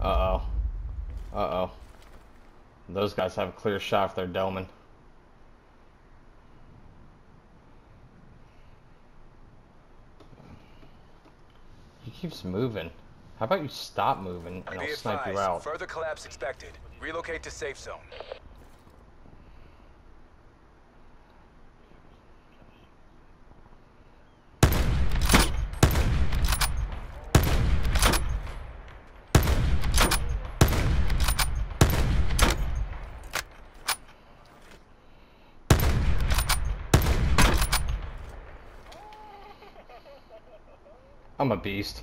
Uh-oh. Uh-oh. Those guys have a clear shot if they're Delman. He keeps moving. How about you stop moving and Be I'll snipe you out. further collapse expected. Relocate to safe zone. I'm a beast.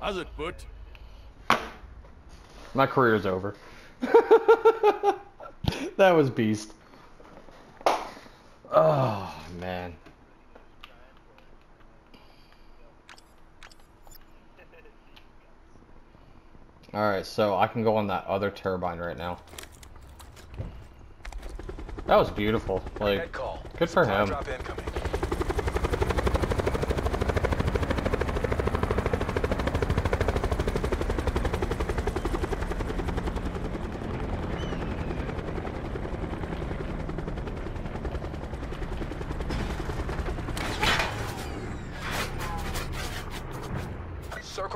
How's it, put? My career's over. that was beast. Oh, man. Alright, so I can go on that other turbine right now. That was beautiful. Like, good for him.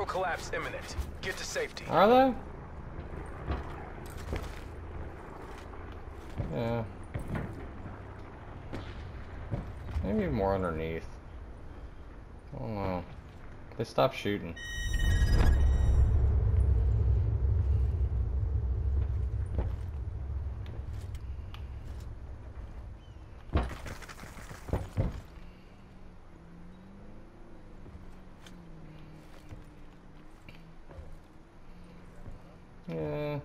Collapse imminent. Get to safety. Are they? Yeah. Maybe more underneath. I don't know. They stopped shooting. Yeah.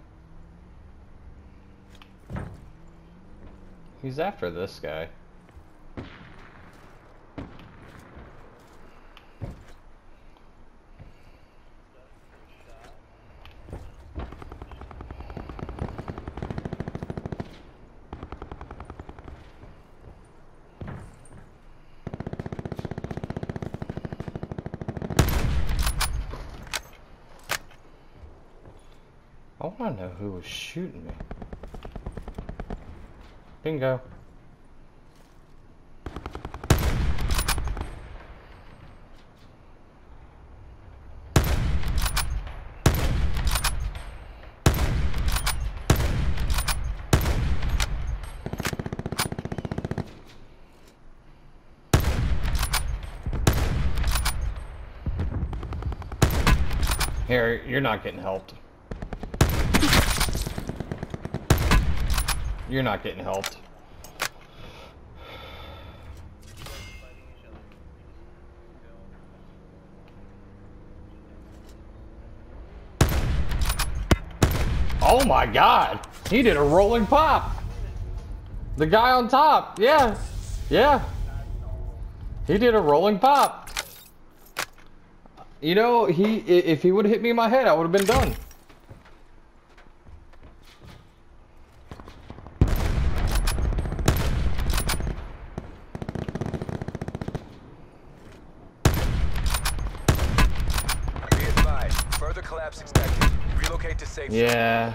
He's after this guy. I want to know who was shooting me. Bingo. Here, you're not getting helped. You're not getting helped. Oh my god! He did a rolling pop! The guy on top, yeah. Yeah. He did a rolling pop. You know, he if he would have hit me in my head, I would have been done. Be advised, further collapse expected. Relocate to. Yeah.